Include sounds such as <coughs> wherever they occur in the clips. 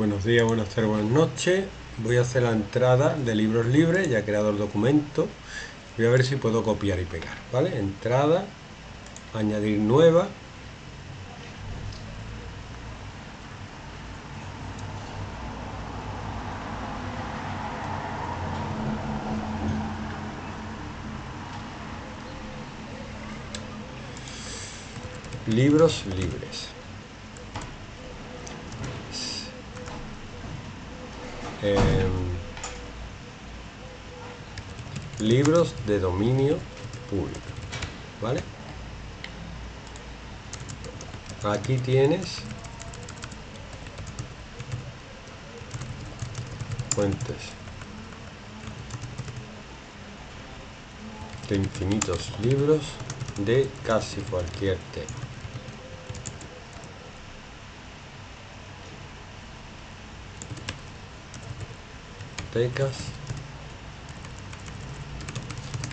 Buenos días, buenas tardes, buenas noches. Voy a hacer la entrada de libros libres, ya he creado el documento. Voy a ver si puedo copiar y pegar, ¿vale? Entrada, añadir nueva. Libros libres. Em, libros de dominio público vale aquí tienes fuentes de infinitos libros de casi cualquier tema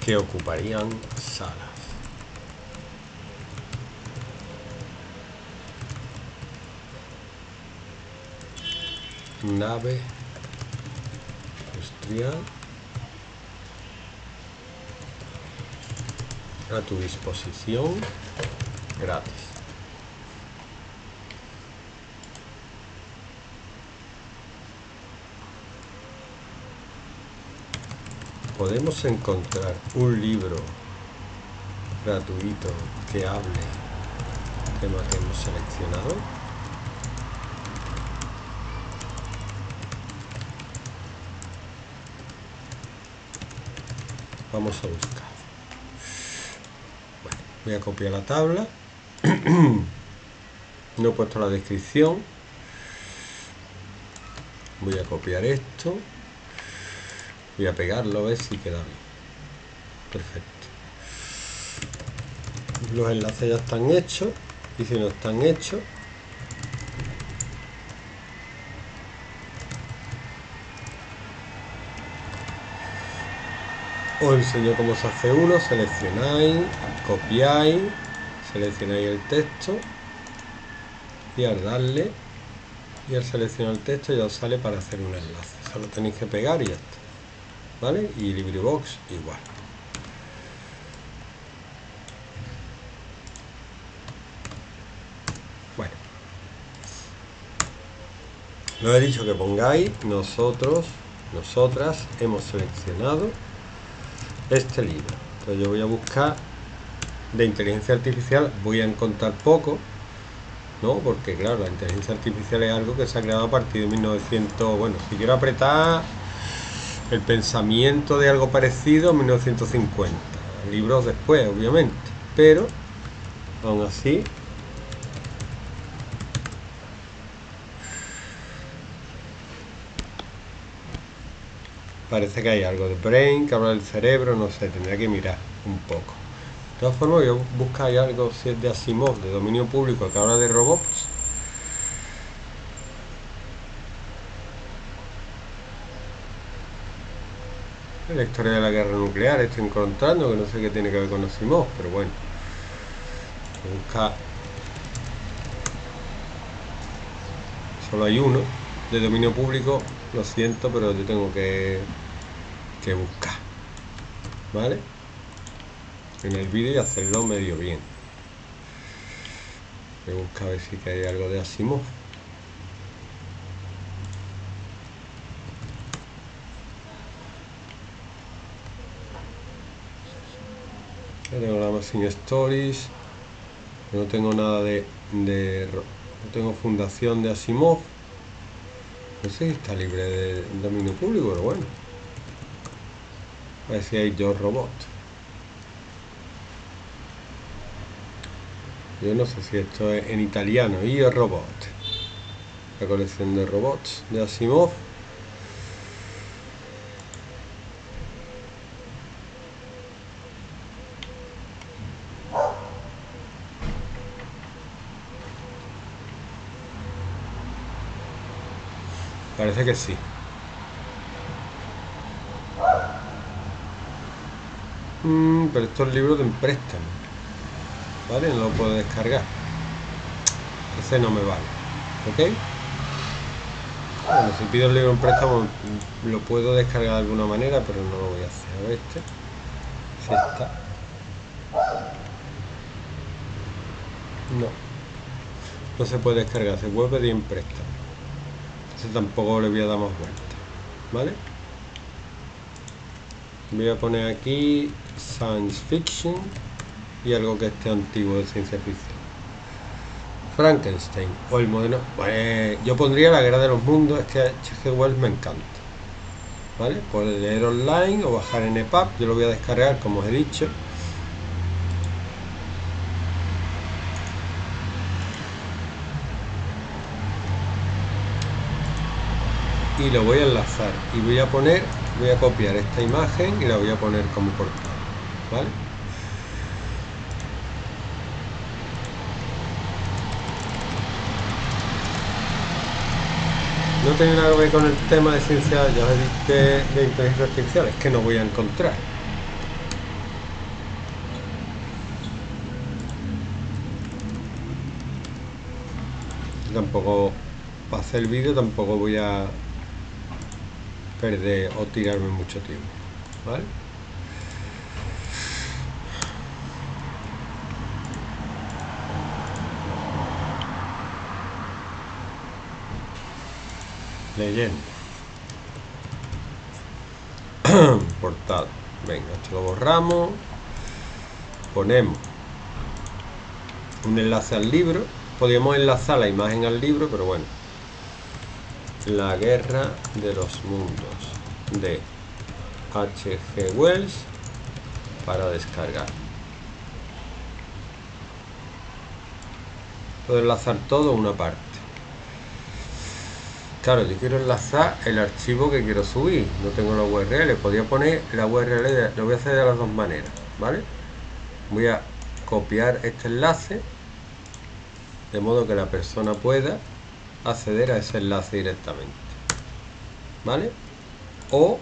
que ocuparían salas. Nave industrial a tu disposición gratis. Podemos encontrar un libro gratuito que hable del tema que hemos seleccionado? Vamos a buscar. Bueno, voy a copiar la tabla. <clears throat> no he puesto la descripción. Voy a copiar esto. Voy a pegarlo a ver si queda bien. Perfecto. Los enlaces ya están hechos. Y si no están hechos, os enseño cómo se hace uno, seleccionáis, copiáis, seleccionáis el texto y al darle y al seleccionar el texto ya os sale para hacer un enlace. Solo tenéis que pegar y ya está. ¿Vale? Y LibriVox igual. Bueno. Lo he dicho que pongáis, nosotros, nosotras hemos seleccionado este libro. Entonces yo voy a buscar de inteligencia artificial, voy a encontrar poco, ¿no? Porque claro, la inteligencia artificial es algo que se ha creado a partir de 1900, bueno, si quiero apretar el pensamiento de algo parecido en 1950. Libros después, obviamente. Pero, aún así, parece que hay algo de brain que habla del cerebro, no sé, tendría que mirar un poco. De todas formas, yo buscar algo si es de Asimov, de dominio público, que habla de robots la historia de la guerra nuclear estoy encontrando, que no sé qué tiene que ver con Osimov, pero bueno. Busca. Solo hay uno de dominio público, lo siento, pero yo tengo que, que buscar. ¿Vale? En el vídeo y hacerlo medio bien. Voy a buscar a ver si hay algo de Asimov. Sin Stories. No tengo nada de, No tengo fundación de Asimov. No sé si está libre de dominio público, pero bueno. A ver si hay Yo Robot. Yo no sé si esto es en italiano. Io Robot. La colección de robots de Asimov. Parece que sí. Mm, pero esto es libro de préstamo. ¿Vale? No lo puedo descargar. Ese no me vale. ¿Ok? Bueno, si pido el libro en préstamo lo puedo descargar de alguna manera, pero no lo voy a hacer. A ver este. Si está. No. No se puede descargar, se puede pedir en préstamo. Entonces tampoco le voy a dar más vueltas. ¿Vale? Voy a poner aquí Science Fiction y algo que esté antiguo de ciencia ficción. Frankenstein o el modelo. Pues, yo pondría la guerra de los mundos, es que H.G. Wells me encanta. ¿Vale? Leer online o bajar en EPUB, yo lo voy a descargar como os he dicho. Y lo voy a enlazar y voy a poner voy a copiar esta imagen y la voy a poner como portada ¿vale? no tiene nada que ver con el tema de ciencia ya os de, de inteligencia es que no voy a encontrar tampoco para hacer el vídeo tampoco voy a perder o tirarme mucho tiempo ¿vale? leyenda. <coughs> Portada venga esto lo borramos. Ponemos un enlace al libro. Podríamos enlazar la imagen al libro pero bueno la guerra de los mundos de H.G. Wells para descargar puedo enlazar todo una parte Claro, yo quiero enlazar el archivo que quiero subir. No tengo la URL. Podría poner la URL, lo voy a hacer de las dos maneras, ¿vale? Voy a copiar este enlace de modo que la persona pueda acceder a ese enlace directamente. ¿Vale? O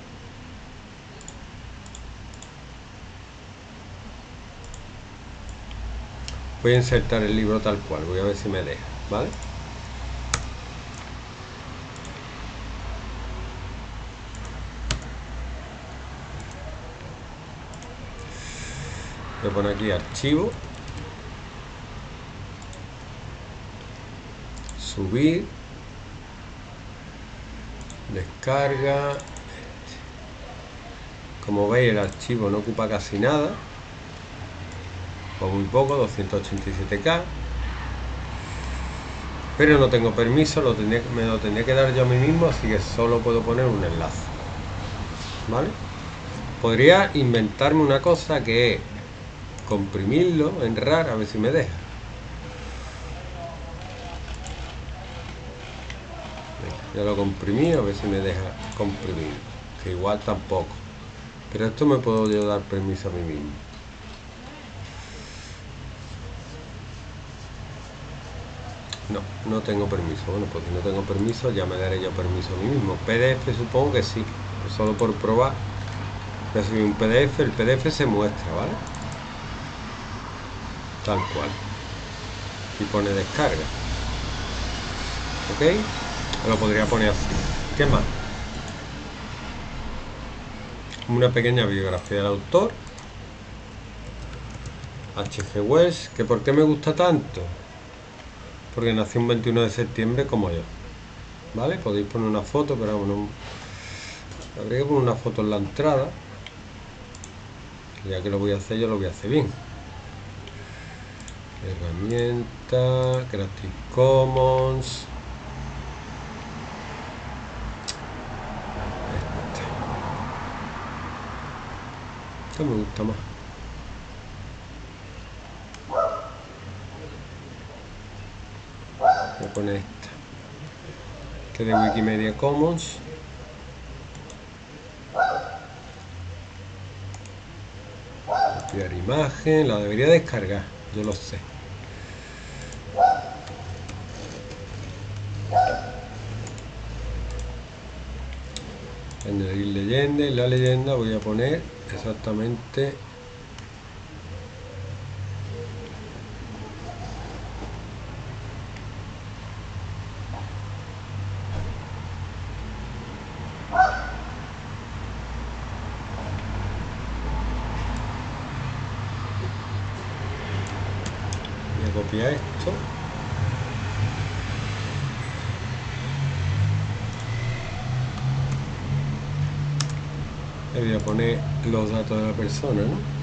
voy a insertar el libro tal cual. Voy a ver si me deja, ¿vale? voy a poner aquí archivo subir descarga como veis el archivo no ocupa casi nada o muy poco 287k pero no tengo permiso lo me lo tendría que dar yo a mí mismo así que solo puedo poner un enlace vale podría inventarme una cosa que es comprimirlo en RAR a ver si me deja ya lo comprimí a ver me deja comprimir que igual tampoco. Pero esto me puedo yo dar permiso a mí mismo. No, no tengo permiso. Bueno pues si no tengo permiso ya me daré yo permiso a mí mismo. PDF supongo que sí. Solo por probar recibí un PDF el PDF se muestra ¿vale? tal cual. Y pone descarga. Ok lo podría poner así. ¿qué más? una pequeña biografía del autor. H.G. Wells que por qué me gusta tanto porque nació un 21 de septiembre como yo. ¿vale? podéis poner una foto pero bueno habría que poner una foto en la entrada. Ya que lo voy a hacer yo lo voy a hacer bien. Herramienta Creative Commons esta me gusta más. Voy a poner esta. Que de Wikimedia Commons. Copiar imagen la debería descargar yo lo sé. Añadir leyenda y la leyenda voy a poner exactamente. Voy a copiar esto. Le voy a poner los datos de la persona ¿no?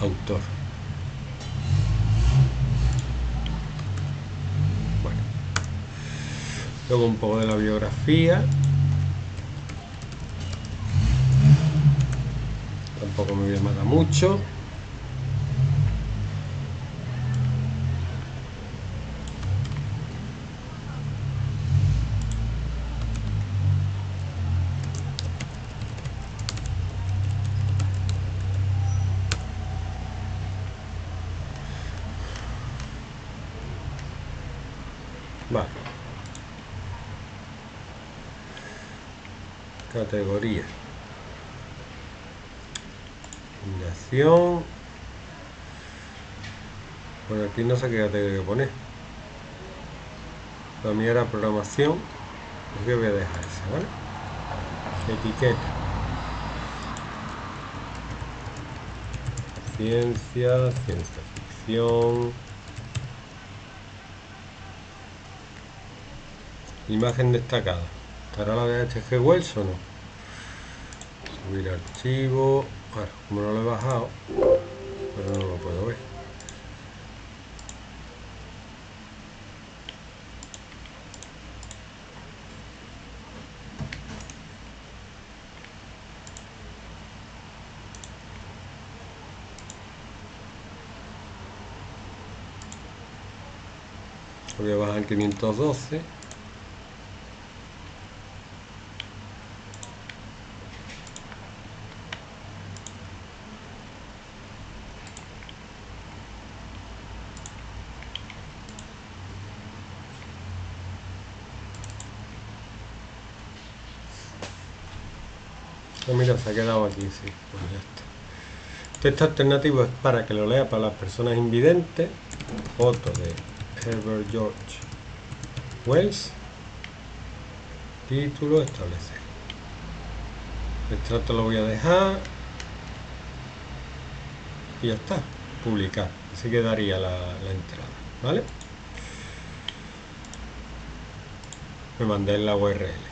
autor. Bueno. Luego un poco de la biografía. Tampoco me voy a matar mucho Vale. Categoría. Fundación. Bueno, aquí no sé qué categoría poner. La mía era programación. Así que voy a dejar esa, ¿vale? Etiqueta. Ciencia, ciencia ficción. Imagen destacada. ¿Estará la VHG Wells o no? Subir archivo. Bueno, como no lo he bajado, pero no lo puedo ver. voy a bajar en 512 ha quedado aquí, sí. Pues ya está. Texto alternativo es para que lo lea para las personas invidentes. Foto de Herbert George Wells. Título, establecer. El trato lo voy a dejar. Y ya está. Publicar. Así quedaría la, la entrada. ¿Vale? Me mandé en la URL.